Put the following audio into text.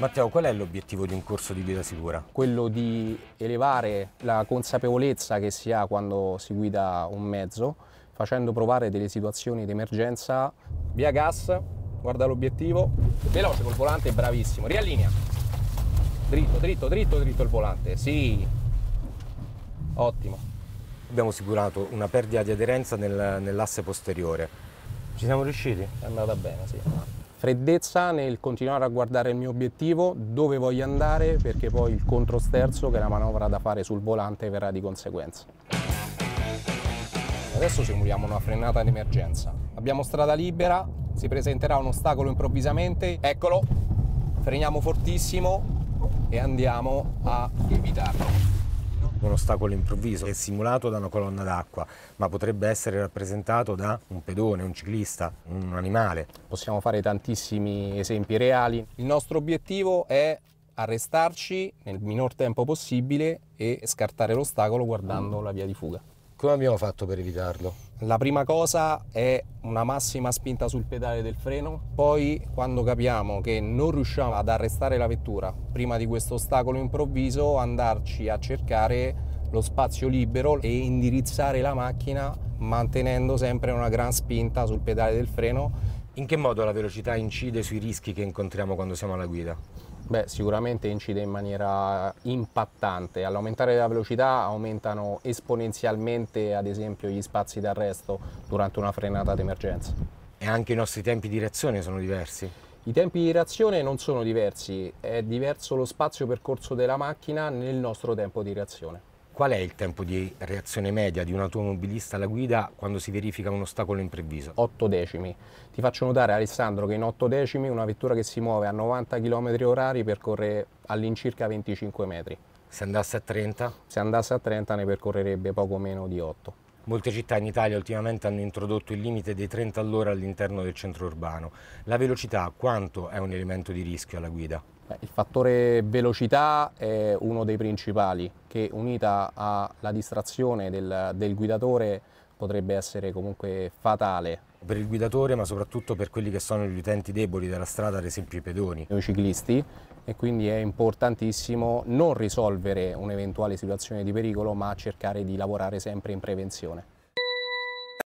Matteo, qual è l'obiettivo di un corso di guida sicura? Quello di elevare la consapevolezza che si ha quando si guida un mezzo, facendo provare delle situazioni di emergenza. Via gas, guarda l'obiettivo, veloce col volante, bravissimo, riallinea. Dritto, dritto, dritto, dritto il volante, sì. Ottimo. Abbiamo assicurato una perdita di aderenza nel, nell'asse posteriore. Ci siamo riusciti? È andata bene, sì. Freddezza nel continuare a guardare il mio obiettivo, dove voglio andare, perché poi il controsterzo, che è la manovra da fare sul volante, verrà di conseguenza. Adesso simuliamo una frenata d'emergenza. Abbiamo strada libera, si presenterà un ostacolo improvvisamente, eccolo, freniamo fortissimo e andiamo a evitarlo un ostacolo improvviso è simulato da una colonna d'acqua, ma potrebbe essere rappresentato da un pedone, un ciclista, un animale. Possiamo fare tantissimi esempi reali. Il nostro obiettivo è arrestarci nel minor tempo possibile e scartare l'ostacolo guardando la via di fuga. Come abbiamo fatto per evitarlo? La prima cosa è una massima spinta sul pedale del freno, poi quando capiamo che non riusciamo ad arrestare la vettura prima di questo ostacolo improvviso, andarci a cercare lo spazio libero e indirizzare la macchina mantenendo sempre una gran spinta sul pedale del freno. In che modo la velocità incide sui rischi che incontriamo quando siamo alla guida? Beh, sicuramente incide in maniera impattante. All'aumentare la velocità aumentano esponenzialmente, ad esempio, gli spazi d'arresto durante una frenata d'emergenza. E anche i nostri tempi di reazione sono diversi? I tempi di reazione non sono diversi, è diverso lo spazio percorso della macchina nel nostro tempo di reazione. Qual è il tempo di reazione media di un automobilista alla guida quando si verifica un ostacolo imprevisto? 8 decimi. Ti faccio notare Alessandro che in 8 decimi una vettura che si muove a 90 km h percorre all'incirca 25 metri. Se andasse a 30? Se andasse a 30 ne percorrerebbe poco meno di 8. Molte città in Italia ultimamente hanno introdotto il limite dei 30 all'ora all'interno del centro urbano. La velocità quanto è un elemento di rischio alla guida? Il fattore velocità è uno dei principali che unita alla distrazione del, del guidatore potrebbe essere comunque fatale. Per il guidatore ma soprattutto per quelli che sono gli utenti deboli della strada, ad esempio i pedoni. I ciclisti e quindi è importantissimo non risolvere un'eventuale situazione di pericolo ma cercare di lavorare sempre in prevenzione.